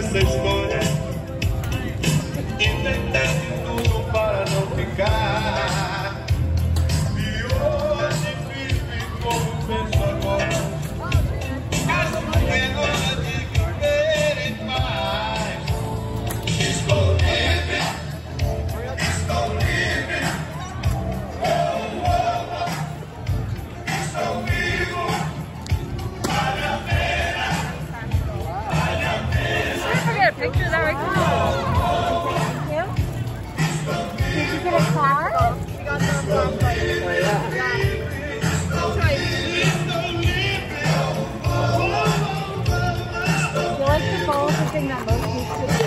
să-și You like the balls, the thing that most people.